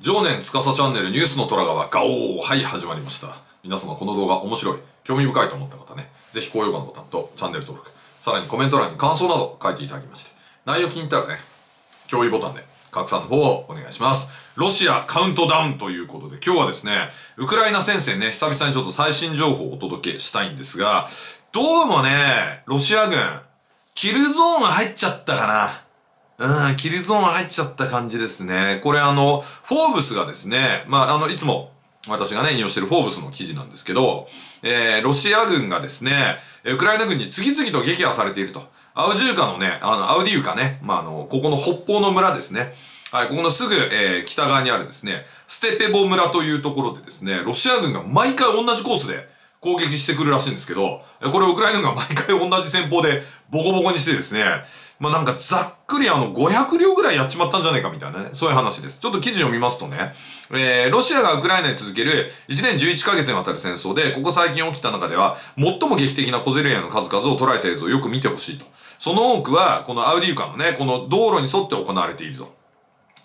常年司チャンネルニュースの虎川ガオーはい始まりました。皆様この動画面白い興味深いと思った方ねぜひ高評価のボタンとチャンネル登録さらにコメント欄に感想など書いていただきまして内容気に入ったらね共有ボタンで拡散の方をお願いします。ロシアカウントダウンということで今日はですねウクライナ戦線ね久々にちょっと最新情報をお届けしたいんですがどうもねロシア軍キルゾーン入っちゃったかな。うん、キルゾーン入っちゃった感じですね。これあの、フォーブスがですね、まあ、あの、いつも私がね、引用してるフォーブスの記事なんですけど、えー、ロシア軍がですね、ウクライナ軍に次々と撃破されていると。アウジューカのね、あの、アウディウカね、まあ、あの、ここの北方の村ですね。はい、ここのすぐ、えー、北側にあるですね、ステペボ村というところでですね、ロシア軍が毎回同じコースで攻撃してくるらしいんですけど、これウクライナ軍が毎回同じ戦法でボコボコにしてですね、まあなんかざっくりあの500両ぐらいやっちまったんじゃないかみたいなね、そういう話です。ちょっと記事を見ますとね、えー、ロシアがウクライナに続ける1年11ヶ月にわたる戦争で、ここ最近起きた中では、最も劇的な小競り合いの数々を捉えた映像をよく見てほしいと。その多くは、このアウディウカのね、この道路に沿って行われていると。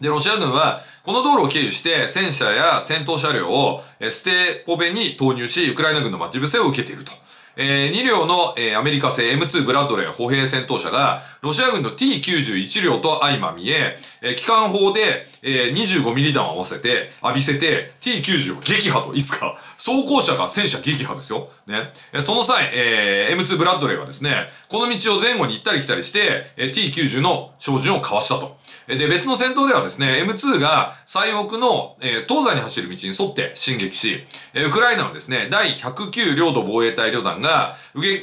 で、ロシア軍は、この道路を経由して戦車や戦闘車両をステーポベに投入し、ウクライナ軍の待ち伏せを受けていると。えー、2両の、えー、アメリカ製 M2 ブラッドレー歩兵戦闘車が、ロシア軍の T91 両と相まみえ、え、機関砲で、えー、25ミリ弾を合わせて、浴びせて、T90 を撃破と、いつか、装甲車が戦車撃破ですよ。ね。えその際、えー、M2 ブラッドレーはですね、この道を前後に行ったり来たりして、えー、T90 の照準を交わしたと。で、別の戦闘ではですね、M2 が最北の、えー、東西に走る道に沿って進撃し、えー、ウクライナのですね、第109領土防衛隊旅団が、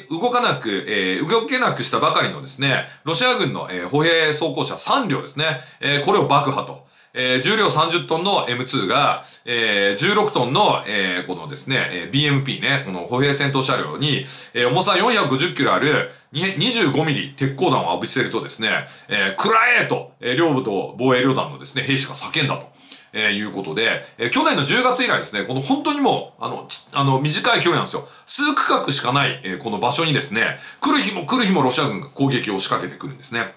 動かなく、えー、動けなくしたばかりのですね、ロシア軍の、えー、歩兵装甲車3両ですね、えー、これを爆破と。えー、重量30トンの M2 が、えー、16トンの、えー、このですね、えー、BMP ね、この歩兵戦闘車両に、えー、重さ450キロある25ミリ鉄鋼弾を浴びせるとですね、えー、くらえと、えー、両部と防衛旅団のですね、兵士が叫んだと。えー、いうことで、えー、去年の10月以来ですね、この本当にもう、あの、あの、短い距離なんですよ。数区画しかない、えー、この場所にですね、来る日も来る日もロシア軍が攻撃を仕掛けてくるんですね。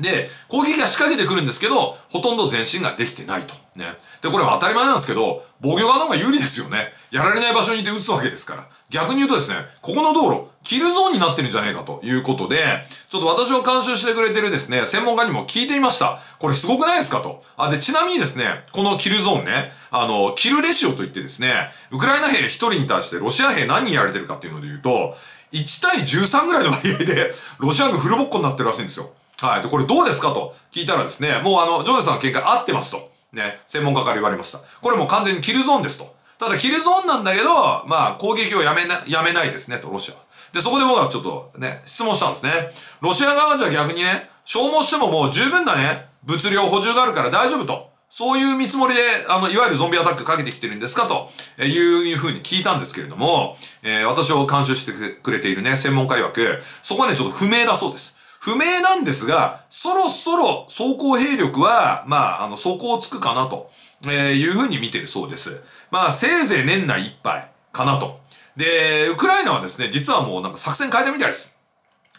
で、攻撃が仕掛けてくるんですけど、ほとんど前進ができてないと。ね。で、これは当たり前なんですけど、防御側の方が有利ですよね。やられない場所にいて撃つわけですから。逆に言うとですね、ここの道路、キルゾーンになってるんじゃねえかということで、ちょっと私を監修してくれてるですね、専門家にも聞いてみました。これすごくないですかと。あ、で、ちなみにですね、このキルゾーンね、あの、キルレシオといってですね、ウクライナ兵1人に対してロシア兵何人やられてるかっていうので言うと、1対13ぐらいの割合で、ロシア軍フルボッコになってるらしいんですよ。はい。で、これどうですかと聞いたらですね、もうあの、ジョージさんの見解合ってますと。ね、専門家から言われました。これもう完全にキルゾーンですと。ただ、キルゾーンなんだけど、まあ、攻撃をやめな、やめないですね、と、ロシア。で、そこで僕はちょっとね、質問したんですね。ロシア側じゃ逆にね、消耗してももう十分なね、物量補充があるから大丈夫と。そういう見積もりで、あの、いわゆるゾンビアタックかけてきてるんですかというふうに聞いたんですけれども、えー、私を監修してくれているね、専門家曰く、そこはね、ちょっと不明だそうです。不明なんですが、そろそろ走行兵力は、まあ、あの、走行つくかなと、えいうふうに見てるそうです。まあ、せいぜい年内いっぱいかなと。で、ウクライナはですね、実はもうなんか作戦変えたみたいです。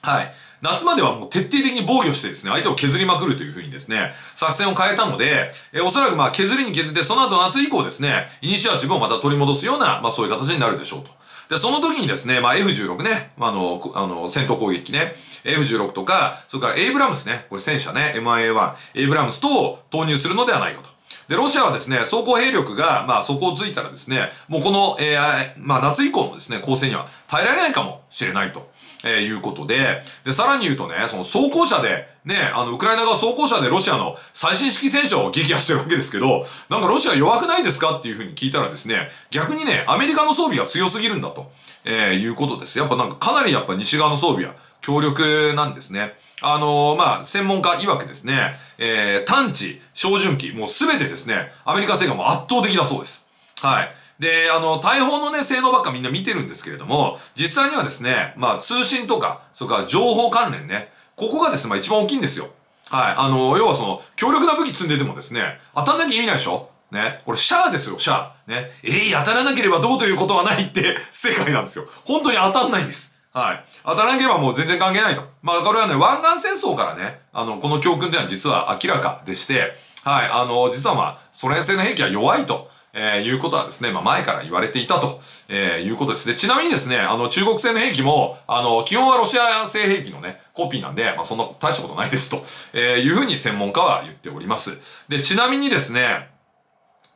はい。夏まではもう徹底的に防御してですね、相手を削りまくるというふうにですね、作戦を変えたので、えおそらくまあ削りに削って、その後夏以降ですね、イニシアチブをまた取り戻すような、まあそういう形になるでしょうと。で、その時にですね、まあ F16 ね、あの、あの、戦闘攻撃ね、F16 とか、それからエイブラムスね、これ戦車ね、MIA1、エイブラムスと投入するのではないかと。で、ロシアはですね、装甲兵力が、まあ、底をついたらですね、もうこの、えー、まあ、夏以降のですね、攻勢には耐えられないかもしれないと。えー、いうことで、で、さらに言うとね、その装甲車で、ね、あの、ウクライナ側装甲車でロシアの最新式戦車を撃破してるわけですけど、なんかロシア弱くないですかっていうふうに聞いたらですね、逆にね、アメリカの装備が強すぎるんだと、えー、いうことです。やっぱなんかかなりやっぱ西側の装備は強力なんですね。あのー、まあ、専門家曰くですね、えー、探知、照準器、もうすべてですね、アメリカ製がもう圧倒的だそうです。はい。で、あの、大砲のね、性能ばっかみんな見てるんですけれども、実際にはですね、まあ、通信とか、それから情報関連ね、ここがですね、まあ一番大きいんですよ。はい。あの、要はその、強力な武器積んでてもですね、当たんなきゃ意味ないでしょ？ね。これ、シャアですよ、シャア。ね。ええー、当たらなければどうということはないって世界なんですよ。本当に当たんないんです。はい。当たらなければもう全然関係ないと。まあ、これはね、湾岸戦争からね、あの、この教訓っていうのは実は明らかでして、はい、あの、実はまあ、ソ連製の兵器は弱いと。えー、いうことはですね、まあ、前から言われていたと、えー、いうことですで、ちなみにですね、あの、中国製の兵器も、あの、基本はロシア製兵器のね、コピーなんで、まあ、そんな大したことないですと、えー、いうふうに専門家は言っております。で、ちなみにですね、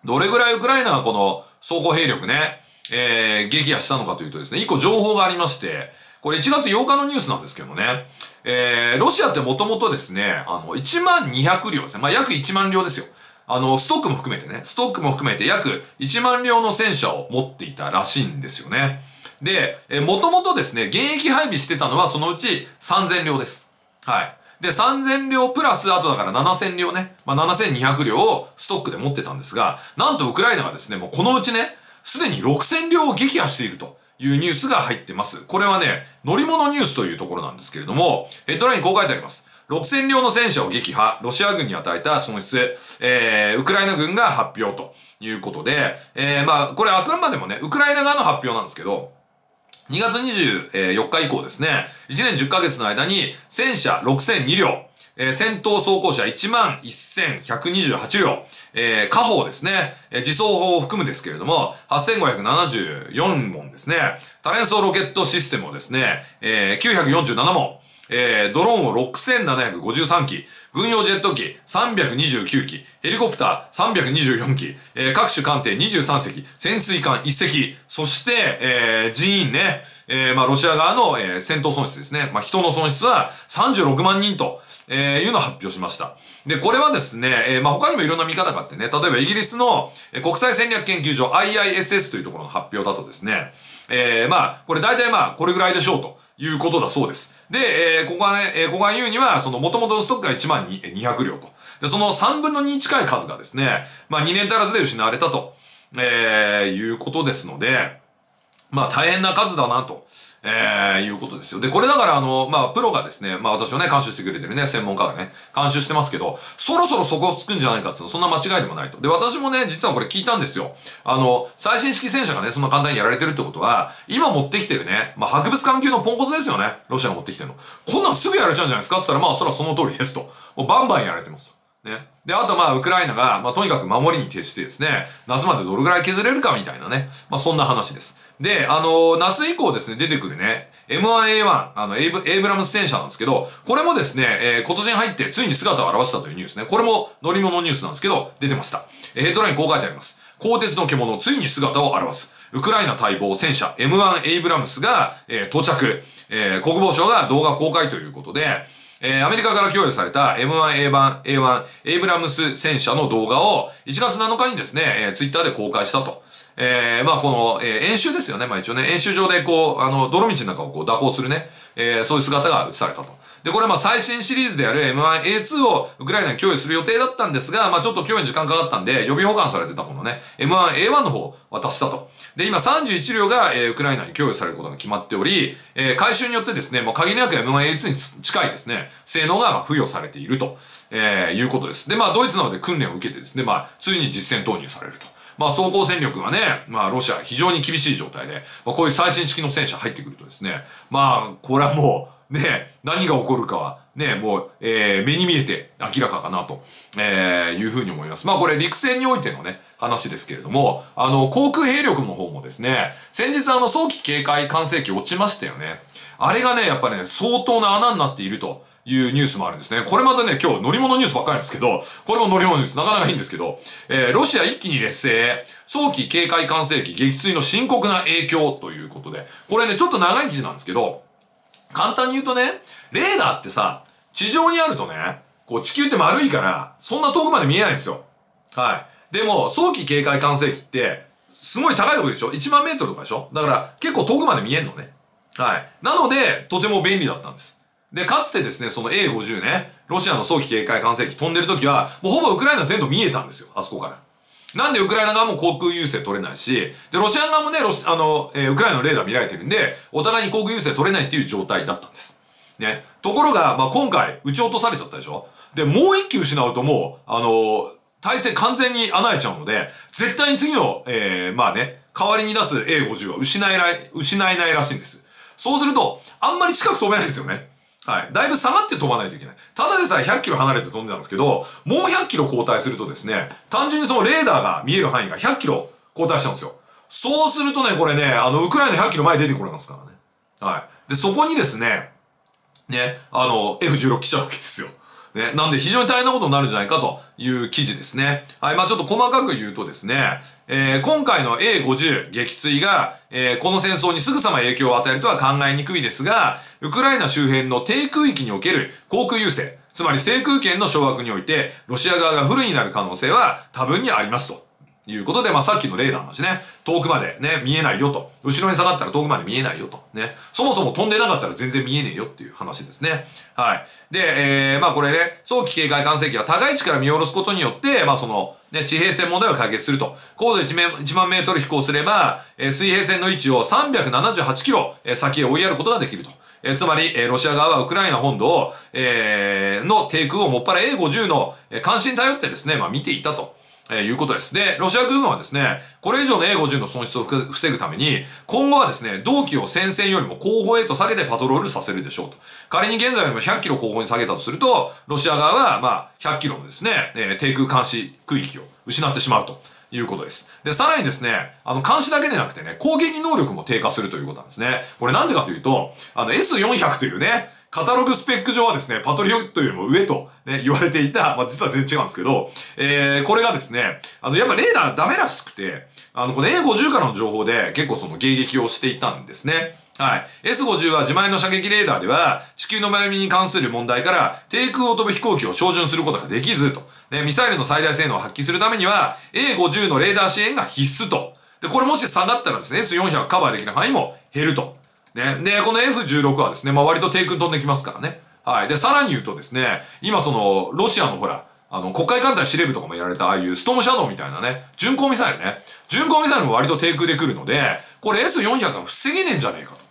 どれぐらいウクライナがこの、装甲兵力ね、えー、撃破したのかというとですね、一個情報がありまして、これ1月8日のニュースなんですけどね、えー、ロシアってもともとですね、あの、1万200両ですね。まあ、約1万両ですよ。あの、ストックも含めてね、ストックも含めて約1万両の戦車を持っていたらしいんですよね。で、えもともとですね、現役配備してたのはそのうち3000両です。はい。で、3000両プラス、あとだから7000両ね、まあ、7200両をストックで持ってたんですが、なんとウクライナがですね、もうこのうちね、すでに6000両を撃破しているというニュースが入ってます。これはね、乗り物ニュースというところなんですけれども、ヘッドラインこう書いてあります。6000両の戦車を撃破、ロシア軍に与えた損失、えー、ウクライナ軍が発表ということで、えー、まあ、これあくまでもね、ウクライナ側の発表なんですけど、2月24日以降ですね、1年10ヶ月の間に戦車6002両、えー、戦闘装甲車11,128両、えー、火砲ですね、えー、自走砲を含むですけれども、8574門ですね、多連装ロケットシステムをですね、えー、947門、えー、ドローンを6753機、軍用ジェット機329機、ヘリコプター324機、えー、各種艦艇23隻、潜水艦1隻、そして、えー、人員ね、えー、まあ、ロシア側の、えー、戦闘損失ですね。まあ、人の損失は36万人と、えー、いうのを発表しました。で、これはですね、えー、まあ、他にもいろんな見方があってね、例えばイギリスの、国際戦略研究所 IISS というところの発表だとですね、えー、まあ、これ大体まあ、これぐらいでしょうということだそうです。で、えー、ここはね、えー、ここが言うには、その元々のストックが1万200両と。で、その3分の2近い数がですね、まあ2年足らずで失われたと、えー、いうことですので、まあ大変な数だなと。えー、いうことですよ。で、これだからあの、まあ、プロがですね、まあ私をね、監修してくれてるね、専門家がね、監修してますけど、そろそろそこをつくんじゃないかっていうのそんな間違いでもないと。で、私もね、実はこれ聞いたんですよ。あの、最新式戦車がね、そんな簡単にやられてるってことは、今持ってきてるね、まあ博物館級のポンコツですよね。ロシアが持ってきてるの。こんなんすぐやられちゃうんじゃないですかって言ったら、まあそれはその通りですと。もうバンバンやられてます。ね。で、あとまあ、ウクライナが、まあ、とにかく守りに徹してですね、夏までどれぐらい削れるかみたいなね、まあ、そんな話です。で、あの、夏以降ですね、出てくるね、M1A1、あのエイブ、エイブラムス戦車なんですけど、これもですね、えー、今年に入ってついに姿を現したというニュースね。これも乗り物ニュースなんですけど、出てました。えー、ヘッドラインこう書いてあります。鋼鉄の獣、ついに姿を現す。ウクライナ待望戦車 M1 エイブラムスが、えー、到着。えー、国防省が動画公開ということで、えー、アメリカから供与された M1A1、A1、エイブラムス戦車の動画を1月7日にですね、えー、ツイッターで公開したと。えー、まあこの、えー、演習ですよね。まあ一応ね、演習場でこう、あの、泥道の中をこう蛇行するね、えー、そういう姿が映されたと。で、これまあ最新シリーズである M1A2 をウクライナに供与する予定だったんですが、まあちょっと供与に時間かかったんで、予備保管されてたものね、M1A1 の方を渡したと。で、今31両が、えー、ウクライナに供与されることが決まっており、えー、回収によってですね、もう限りなく M1A2 に近いですね、性能がまあ付与されていると、えー、いうことです。で、まあドイツなので訓練を受けてですね、まあついに実戦投入されると。まあ、装甲戦力がね、まあ、ロシア非常に厳しい状態で、まあ、こういう最新式の戦車入ってくるとですね、まあ、これはもう、ね、何が起こるかは、ね、もう、えー、目に見えて明らかかなと、えー、いうふうに思います。まあこれ陸戦においてのね、話ですけれども、あの、航空兵力の方もですね、先日あの、早期警戒管制機落ちましたよね。あれがね、やっぱね、相当な穴になっていると。いうニュースもあるんですね。これまたね、今日乗り物ニュースばっかりですけど、これも乗り物ニュースなかなかいいんですけど、えー、ロシア一気に劣勢へ、早期警戒管制機撃墜の深刻な影響ということで、これね、ちょっと長い記事なんですけど、簡単に言うとね、レーダーってさ、地上にあるとね、こう地球って丸いから、そんな遠くまで見えないんですよ。はい。でも、早期警戒管制機って、すごい高いとこでしょ ?1 万メートルとかでしょ？だから結構遠くまで見えんのね。はい。なので、とても便利だったんです。で、かつてですね、その A50 ね、ロシアの早期警戒管制機飛んでる時は、もうほぼウクライナ全土見えたんですよ、あそこから。なんでウクライナ側も航空優勢取れないし、で、ロシア側もね、ロシあの、えー、ウクライナのレーダー見られてるんで、お互いに航空優勢取れないっていう状態だったんです。ね。ところが、まあ、今回、撃ち落とされちゃったでしょで、もう一機失うともう、あのー、体制完全に穴開いちゃうので、絶対に次の、えー、まあね、代わりに出す A50 は失えない、失えないらしいんです。そうすると、あんまり近く飛べないんですよね。はい。だいぶ下がって飛ばないといけない。ただでさえ100キロ離れて飛んでたんですけど、もう100キロ後退するとですね、単純にそのレーダーが見える範囲が100キロ後退したんですよ。そうするとね、これね、あの、ウクライナ100キロ前出てこれますからね。はい。で、そこにですね、ね、あの、F16 来ちゃうわけですよ。ね、なんで非常に大変なことになるんじゃないかという記事ですね。はい、まあちょっと細かく言うとですね、えー、今回の A50 撃墜が、えー、この戦争にすぐさま影響を与えるとは考えにくいですが、ウクライナ周辺の低空域における航空優勢、つまり制空権の掌握において、ロシア側が不利になる可能性は多分にありますと。いうことで、まあ、さっきのレーダーの話ね、遠くまでね、見えないよと。後ろに下がったら遠くまで見えないよと。ね。そもそも飛んでなかったら全然見えねえよっていう話ですね。はい。で、えー、まあこれね、早期警戒管制機は高い位置から見下ろすことによって、まあその、ね、地平線問題を解決すると。高度 1, 1万メートル飛行すれば、えー、水平線の位置を378キロ、えー、先へ追いやることができると。え、つまり、え、ロシア側はウクライナ本土を、えー、の低空をもっぱら A50 の、えー、監視に頼ってですね、まあ見ていたと。え、いうことです。で、ロシア空軍はですね、これ以上の A50 の損失を防ぐために、今後はですね、同機を戦線よりも後方へと下げてパトロールさせるでしょうと。仮に現在よりも100キロ後方に下げたとすると、ロシア側は、まあ、100キロのですね、えー、低空監視区域を失ってしまうと。いうことです。で、さらにですね、あの、監視だけでなくてね、攻撃能力も低下するということなんですね。これなんでかというと、あの、S400 というね、カタログスペック上はですね、パトリオットよりも上と、ね、言われていた、まあ、実は全然違うんですけど、えー、これがですね、あの、やっぱレーダーダメらしくて、あの、この A50 からの情報で結構その迎撃をしていたんですね。はい。S50 は自前の射撃レーダーでは、地球の丸みに関する問題から、低空を飛ぶ飛行機を照準することができずと。ね、ミサイルの最大性能を発揮するためには、A50 のレーダー支援が必須と。で、これもし下がったらですね、S400 カバーできる範囲も減ると。ね。で、この F16 はですね、まあ割と低空飛んできますからね。はい。で、さらに言うとですね、今その、ロシアのほら、あの、国会艦隊司令部とかもやられたああいうストームシャドウみたいなね、巡航ミサイルね。巡航ミサイルも割と低空で来るので、これ S400 が防げねえんじゃねえかと。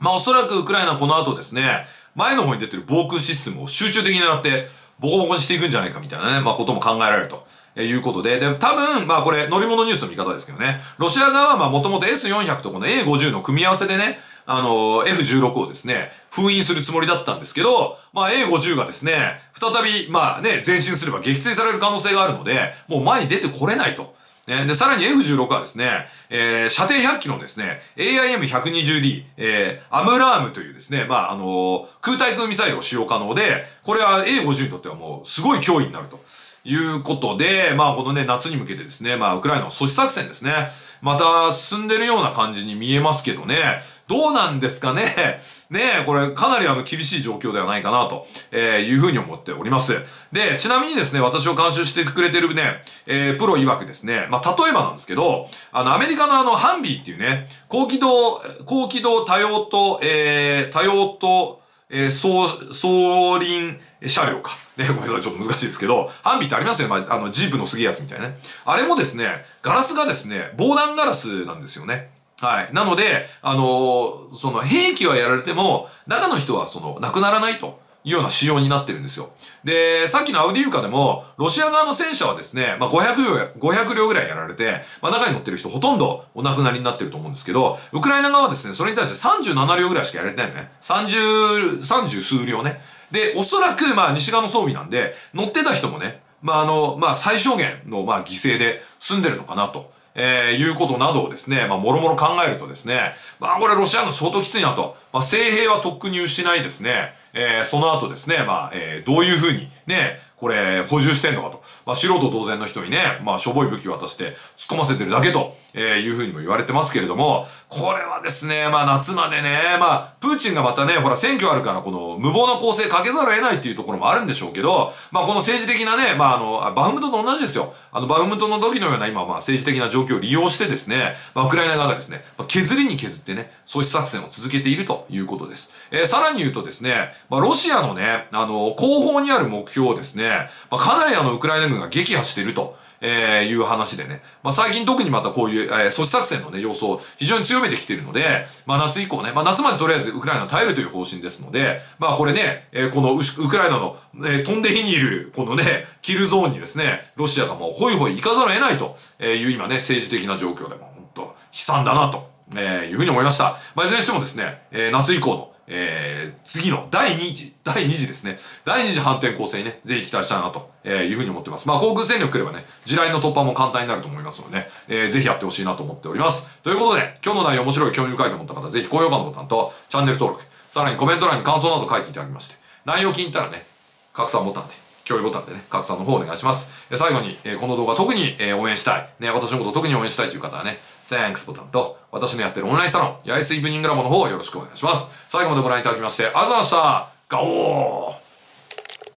まあおそらくウクライナはこの後ですね、前の方に出てる防空システムを集中的に狙って、ボコボコにしていくんじゃないかみたいなね、まあことも考えられると。えいうことで、で、多分、まあこれ乗り物ニュースの見方ですけどね、ロシア側はまあもともと S400 とこの A50 の組み合わせでね、あの、F16 をですね、封印するつもりだったんですけど、まあ A50 がですね、再び、まあね、前進すれば撃墜される可能性があるので、もう前に出てこれないと。ね、で、さらに F16 はですね、えー、射程100キロのですね、AIM120D、えー、アムラームというですね、まあ、あのー、空対空ミサイルを使用可能で、これは A50 にとってはもう、すごい脅威になると。いうことで、まあ、このね、夏に向けてですね、まあ、ウクライナの阻止作戦ですね。また進んでるような感じに見えますけどね。どうなんですかね。ねえこれかなりあの厳しい状況ではないかなと、え、いうふうに思っております。で、ちなみにですね、私を監修してくれてるね、えー、プロ曰くですね、まあ、例えばなんですけど、あの、アメリカのあの、ハンビーっていうね、高機動、高機動多用と、えー、多用と、えー、総、総輪車両か。ね、ごめんなさい、ちょっと難しいですけど、ハンビーってありますよね。まあ、あの、ジープのすげえやつみたいなね。あれもですね、ガラスがですね、防弾ガラスなんですよね。はい。なので、あのー、その兵器はやられても、中の人はその、亡くならないと。いうような仕様になってるんですよ。で、さっきのアウディウカでも、ロシア側の戦車はですね、まあ、500両、500両ぐらいやられて、まあ、中に乗ってる人ほとんどお亡くなりになってると思うんですけど、ウクライナ側はですね、それに対して37両ぐらいしかやられてないのね。30、30数両ね。で、おそらく、まあ、西側の装備なんで、乗ってた人もね、まあ、あの、まあ、最小限の、まあ、犠牲で済んでるのかなと。えー、いうことなどをですね、まあ、もろもろ考えるとですね、まあ、これロシア軍相当きついなと。まあ、聖兵はとっくに失いですね、えー、その後ですね、まあ、えー、どういうふうにね、これ、補充してんのかと。まあ、素人同然の人にね、まあ、しょぼい武器を渡して突っ込ませてるだけと、えー、いうふうにも言われてますけれども、これはですね、まあ、夏までね、まあ、プーチンがまたね、ほら、選挙あるから、この、無謀な構成かけざるを得ないっていうところもあるんでしょうけど、まあ、この政治的なね、まあ、あの、バフムトと同じですよ。あの、バフムトの時のような今、まあ、政治的な状況を利用してですね、まあ、ウクライナ側がですね、まあ、削りに削ってね、阻止作戦を続けているということです。えー、さらに言うとですね、まあ、ロシアのね、あの、後方にある目標をですね、まあ、かなりあの、ウクライナ軍が撃破していると。えー、いう話でね。まあ、最近特にまたこういう、えー、阻止作戦のね、様相を非常に強めてきているので、まあ、夏以降ね、まあ、夏までとりあえずウクライナ耐えるという方針ですので、まあ、これね、えー、このウクライナの、えー、飛んで火にいる、このね、キルゾーンにですね、ロシアがもうホイホイ行かざるを得ないという今ね、政治的な状況でも、本当悲惨だなと、えー、いうふうに思いました。まあ、いずれにしてもですね、えー、夏以降のえー、次の第2次、第2次ですね。第2次反転構成にね、ぜひ期待したいなと、えー、いうふうに思ってます。まあ、航空戦力来ればね、地雷の突破も簡単になると思いますのでね、えー、ぜひやってほしいなと思っております。ということで、今日の内容面白い、興味深いと思った方、ぜひ高評価のボタンと、チャンネル登録、さらにコメント欄に感想など書いていただきまして、内容気に入ったらね、拡散ボタンで、共有ボタンでね、拡散の方お願いします。最後に、えー、この動画特に、えー、応援したい、ね、私のこと特に応援したいという方はね、Thanks ボタンと、私のやってるオンラインサロン、八重洲イブニングラボの方よろしくお願いします。最後までご覧いただきまして、ありがとうございましたガオー